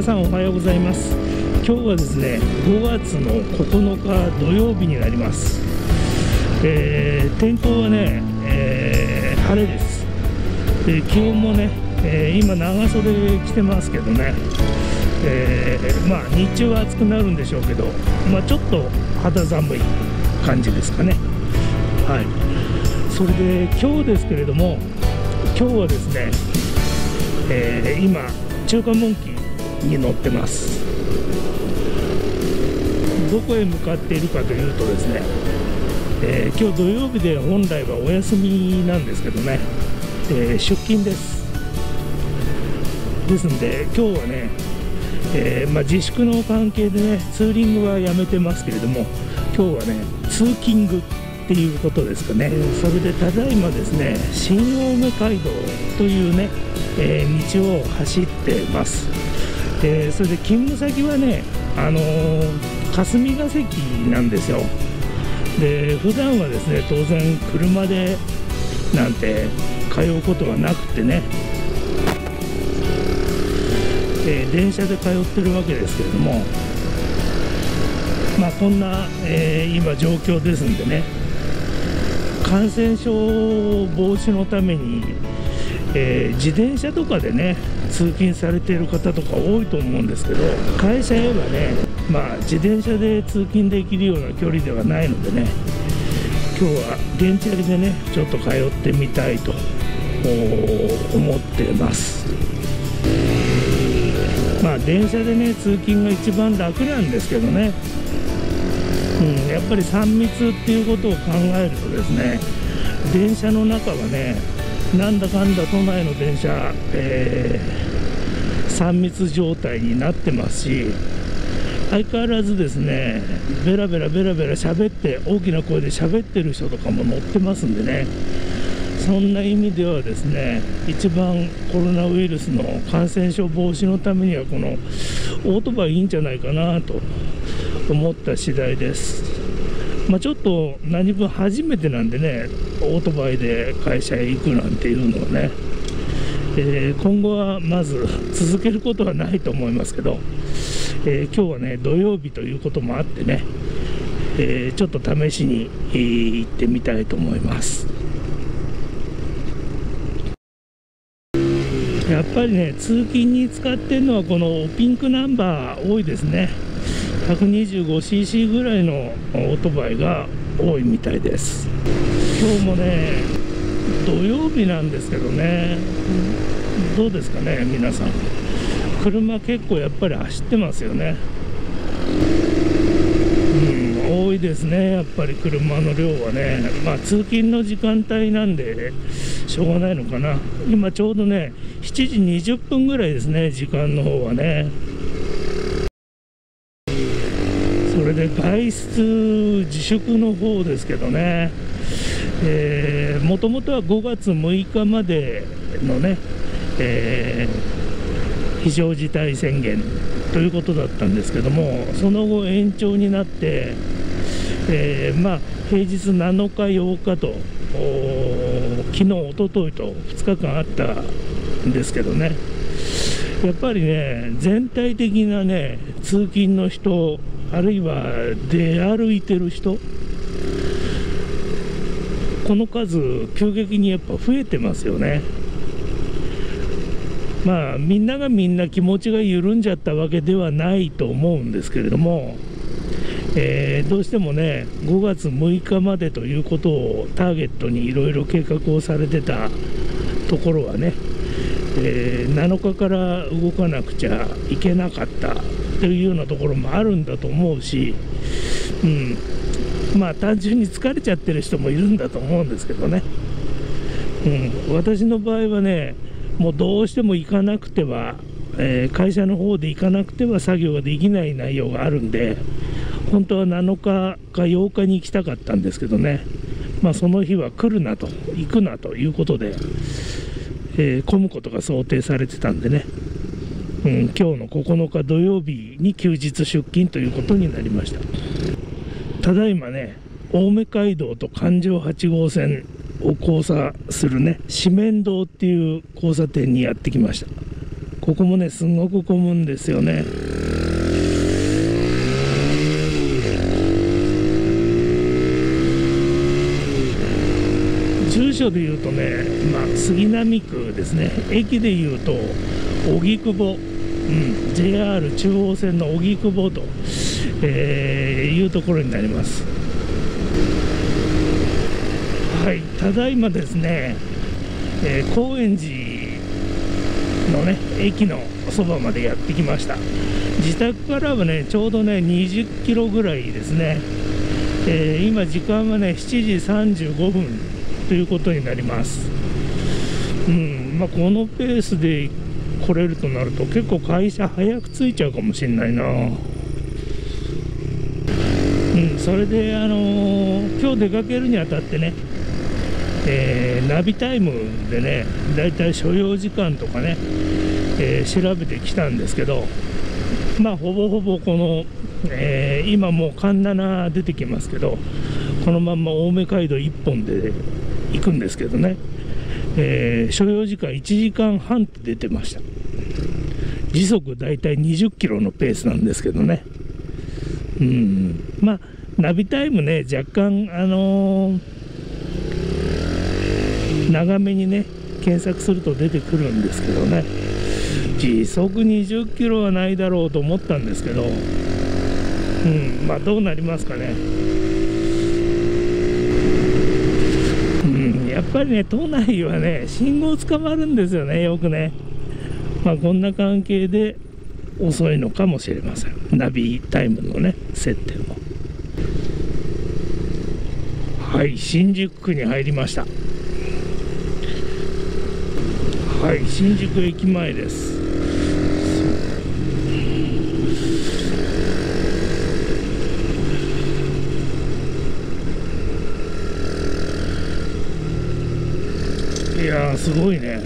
皆さんおはようございます。今日はですね5月の9日土曜日になります、えー、天候はね、えー、晴れです。で気温もね、えー、今長袖着てますけどね、えまあ日中は暑くなるんでしょうけど、まあ、ちょっと肌寒い感じですかね。はい。それで今日ですけれども今日はですね、え今中華モンキーに乗ってます。どこへ向かっているかというとですね、えー、今日土曜日で本来はお休みなんですけどね、えー、出勤です。ですんで今日はね、えー、まあ、自粛の関係でねツーリングはやめてますけれども今日はね通勤グっていうことですかね。それでただいまですね新青梅街道というねえ、道を走ってます、え、それで勤務先はね、あの、霞が関なんですよ。で普段はですね当然車でなんて通うことはなくてね、え、電車で通ってるわけですけれども。まあこんな、えー、今状況ですんでね。感染症防止のためにえー、自転車とかでね通勤されている方とか多いと思うんですけど会社へはね、まあ、自転車で通勤できるような距離ではないのでね今日は電チャリでねちょっと通ってみたいと思ってます。まあ電車でね通勤が一番楽なんですけどね、うん、やっぱり3密っていうことを考えるとですね電車の中はねなんだかんだ都内の電車、えー、3密状態になってますし相変わらずですねベラベラベラベラ喋って大きな声で喋ってる人とかも乗ってますんでねそんな意味ではですね一番コロナウイルスの感染症防止のためにはこのオートバイいいんじゃないかなと思った次第です。まあ、ちょっと何分初めてなんでねオートバイで会社へ行くなんていうのはね、えー、今後はまず続けることはないと思いますけど、えー、今日はね土曜日ということもあってね、えー、ちょっと試しに、行ってみたいと思います。やっぱりね通勤に使ってるのはこのピンクナンバー多いですね。125cc ぐらいのオートバイが多いみたいです。今日もね土曜日なんですけどね。どうですかね皆さん。車結構やっぱり走ってますよね。うん多いですねやっぱり。車の量はね。まあ通勤の時間帯なんでしょうがないのかな。今ちょうどね7時20分ぐらいですね時間の方はねれで外出自粛の方ですけどね、もともとは5月6日までのね、えー、非常事態宣言ということだったんですけども、その後、延長になって、えー、まあ、平日7日、8日と、昨日、おとといと2日間あったんですけどね。やっぱりね、全体的なね、通勤の人、あるいは出歩いてる人この数急激にやっぱ増えてますよね。まあみんながみんな気持ちが緩んじゃったわけではないと思うんですけれども、えー、どうしてもね5月6日までということをターゲットにいろいろ計画をされてたところはね、えー、7日から動かなくちゃいけなかったというようなところもあるんだと思うし、うん、まあ単純に疲れちゃってる人もいるんだと思うんですけどね、うん、私の場合はねもうどうしても行かなくては、えー、会社の方で行かなくては作業ができない内容があるんで本当は7日か8日に行きたかったんですけどね。まあその日は来るなと行くなということで、えー、混むことが想定されてたんでね。うん、今日の9日土曜日に休日出勤ということになりました。ただいまね青梅街道と環状8号線を交差するね四面堂っていう交差点にやってきました。ここもねすごく混むんですよね。住所で言うとね、まあ、杉並区ですね。駅で言うと荻窪、うん、JR 中央線の荻窪と、えー、いうところになります。はい。ただいまですね、えー、高円寺のね駅のそばまでやってきました。自宅からはねちょうどね20キロぐらいですね、えー、今時間はね7時35分ということになります。うん。まあ、このペースで来れるとなると結構会社早く着いちゃうかもしれないな。うんそれであのー、今日出かけるにあたってねえー、ナビタイムでねだいたい所要時間とかね、えー、調べてきたんですけどまあほぼほぼこの、えー、今もう環七出てきますけどこのまんま青梅街道1本で行くんですけどね、え所要時間1時間半って出てました。時速だいたい20キロのペースなんですけどね。うん。まあナビタイムね若干あのー長めにね検索すると出てくるんですけどね。時速20キロはないだろうと思ったんですけど。うん。まあどうなりますかねうんやっぱりね都内はね信号捕まるんですよねよくね。まあこんな関係で遅いのかもしれません。ナビタイムのね設定も。はい新宿区に入りました。はい新宿駅前ですいやすごいね。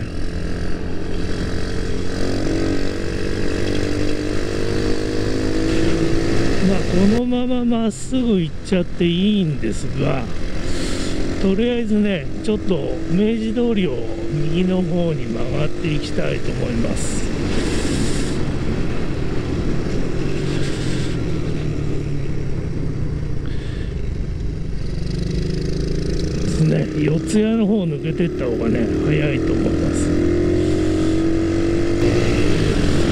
まあこのまままっすぐ行っちゃっていいんですがとりあえずねちょっと明治通りを右の方に曲がっていきたいと思いますです。ね四谷の方抜けてった方がね早いと思います。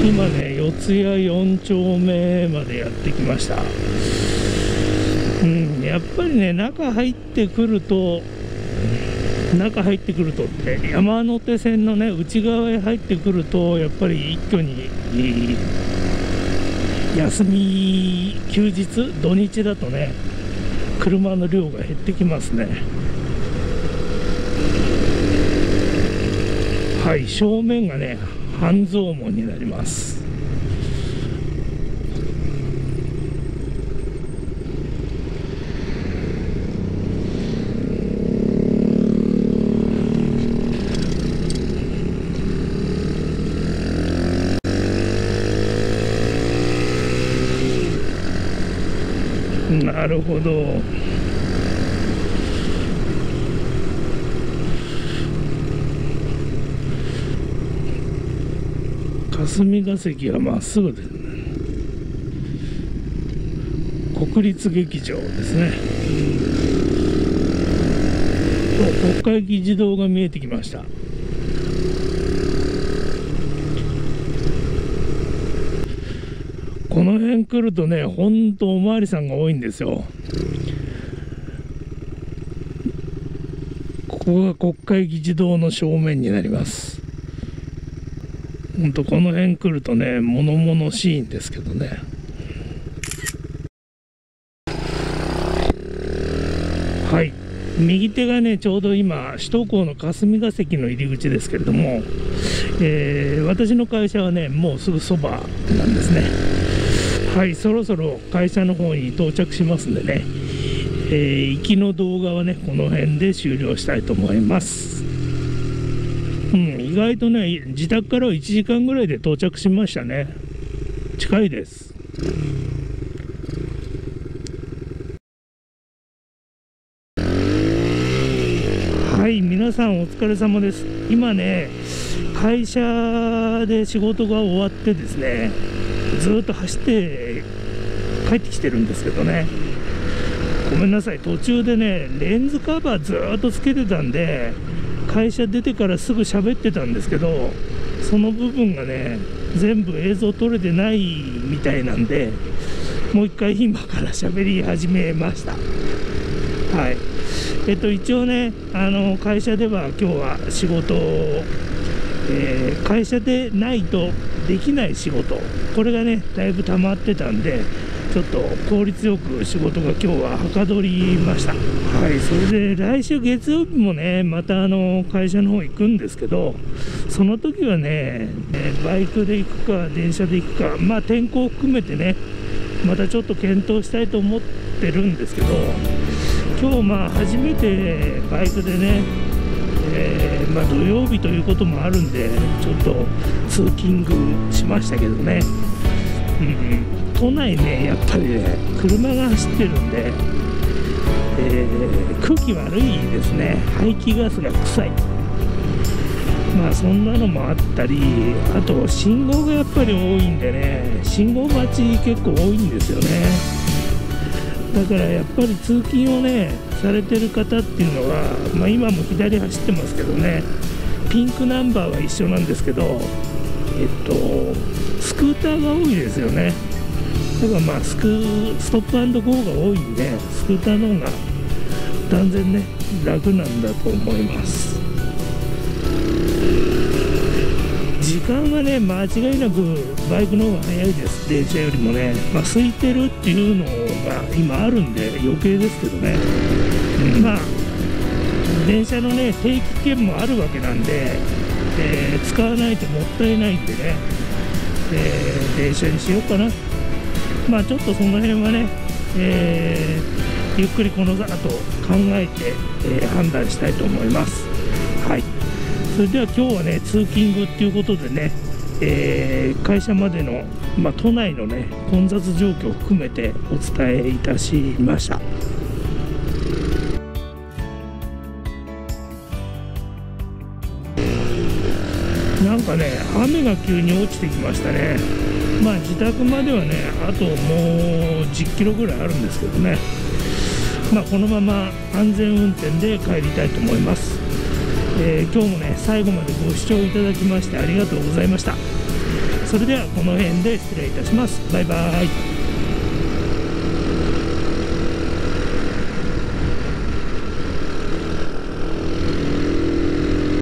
今ね四谷4丁目までやってきました。うん、やっぱりね、中入ってくると、中入ってくるとって山手線のね内側へ入ってくるとやっぱり一挙に休み休日土日だとね車の量が減ってきますね。はい正面がね半蔵門になります。なるほど。霞が関はまっすぐですね国立劇場ですね国会議事堂が見えてきましたこの辺来るとね、ほんとおまわりさんが多いんですよ。ここが国会議事堂の正面になります。ほんとこの辺来るとね、物々しいんですけどね。はい。右手がね、ちょうど今、首都高の霞が関の入り口ですけれども、えー、私の会社はね、もうすぐそばなんですね。はいそろそろ会社の方に到着しますんでね、えー、行きの動画はねこの辺で終了したいと思います意外とね自宅からは1時間ぐらいで到着しましたね。近いです。はい皆さんお疲れ様です。今ね会社で仕事が終わってですねずっと走って帰ってきてるんですけどね。ごめんなさい。途中でねレンズカバーずっとつけてたんで会社出てからすぐ喋ってたんですけどその部分がね全部映像撮れてないみたいなんでもう一回今から喋り始めました。はい。えっと一応ねあの会社では今日は仕事を、えー、会社でないとできない仕事。これがねだいぶ溜まってたんでちょっと効率よく仕事が今日ははかどりました。はい。それで来週月曜日もねまたあの会社の方行くんですけどその時はねバイクで行くか電車で行くかまあ天候含めてねまたちょっと検討したいと思ってるんですけど今日まあ初めてバイクでねえー、まあ、土曜日ということもあるんでちょっと通勤グしましたけどね、うん、都内ねやっぱりね車が走ってるんで、えー、空気悪いですね。排気ガスが臭い。まあそんなのもあったりあと信号がやっぱり多いんでね信号待ち結構多いんですよね。だからやっぱり通勤をねされてる方っていうのは、まあ、今も左走ってますけどねピンクナンバーは一緒なんですけどえっとスクーターが多いですよね。だまあスクストップゴーが多いんでスクーターの方が断然ね楽なんだと思います。時間はね間違いなくバイクの方が早いです。電車よりもね、まあ、空いてるっていうのが今あるんで余計ですけどね、まあ電車のね定期券もあるわけなんで、えー、使わないともったいないんでね、えー、電車にしようかな。まあちょっとその辺はね、えー、ゆっくりこの後考えて、えー、判断したいと思います。はい。それでは今日はね通勤具っていうことでね、えー、会社までの、まあ、都内のね混雑状況を含めてお伝えいたしました。なんかね雨が急に落ちてきましたね。まあ自宅まではねあともう10キロぐらいあるんですけどね。まあこのまま安全運転で帰りたいと思います、えー、今日もね最後までご視聴いただきましてありがとうございました。それではこの辺で失礼いたします。バイバーイ。